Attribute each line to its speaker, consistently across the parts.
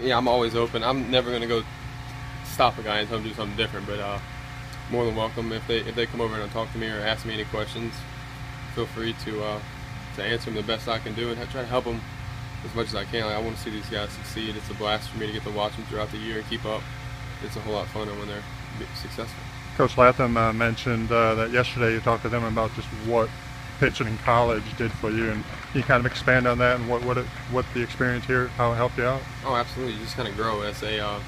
Speaker 1: Yeah, I'm always open. I'm never gonna go stop a guy and tell him to do something different, but uh, more than welcome if they if they come over and talk to me or ask me any questions. Feel free to uh, to answer them the best I can do and try to help them as much as I can. Like, I want to see these guys succeed. It's a blast for me to get to watch them throughout the year and keep up. It's a whole lot funner when they're successful.
Speaker 2: Coach Latham uh, mentioned uh, that yesterday you talked to them about just what pitching in college did for you, and you kind of expand on that and what what it, what the experience here how it helped you out?
Speaker 1: Oh, absolutely. You just kind of grow as a uh,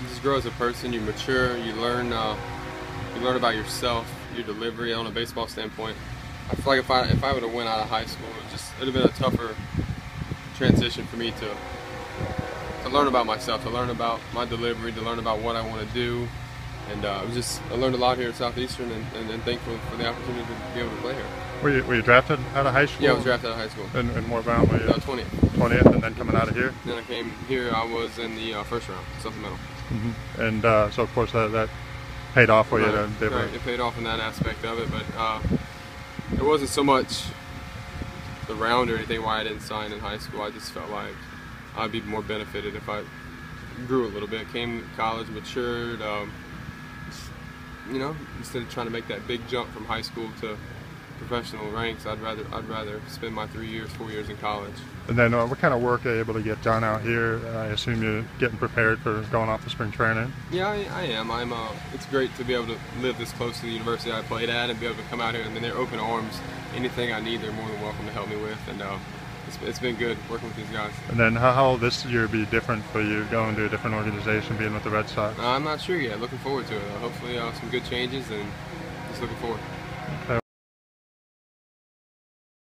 Speaker 1: you just grow as a person. You mature. You learn. Uh, you learn about yourself, your delivery on a baseball standpoint. I feel like if I if I would have went out of high school, it just it'd have been a tougher transition for me to to learn about myself, to learn about my delivery, to learn about what I want to do. And uh, just I learned a lot here at Southeastern, and, and, and thankful for the opportunity to be able to play here.
Speaker 2: Were you, were you drafted out of high school?
Speaker 1: Yeah, I was drafted out of high school.
Speaker 2: And, in what round were you?
Speaker 1: Uh, 20th.
Speaker 2: 20th, and then coming out of here.
Speaker 1: Then I came here. I was in the uh, first round, supplemental.
Speaker 2: Mm-hmm. And uh, so, of course, that, that paid off for
Speaker 1: right.
Speaker 2: you.
Speaker 1: Right. It paid off in that aspect of it, but uh, it wasn't so much the round or anything why I didn't sign in high school. I just felt like I'd be more benefited if I grew a little bit, came to college, matured. Um, you know, instead of trying to make that big jump from high school to professional ranks, I'd rather I'd rather spend my three years, four years in college.
Speaker 2: And then, uh, what kind of work are you able to get done out here? I assume you're getting prepared for going off to spring training.
Speaker 1: Yeah, I, I am. I'm. Uh, it's great to be able to live this close to the university I played at and be able to come out here. I mean, they're open arms. Anything I need, they're more than welcome to help me with. And uh, it's, it's been good working with these guys.
Speaker 2: And then, how, how will this year be different for you going to a different organization, being with the Red Sox?
Speaker 1: Uh, I'm not sure yet. Looking forward to it. hopefully, uh, some good changes and just looking forward.
Speaker 2: Okay.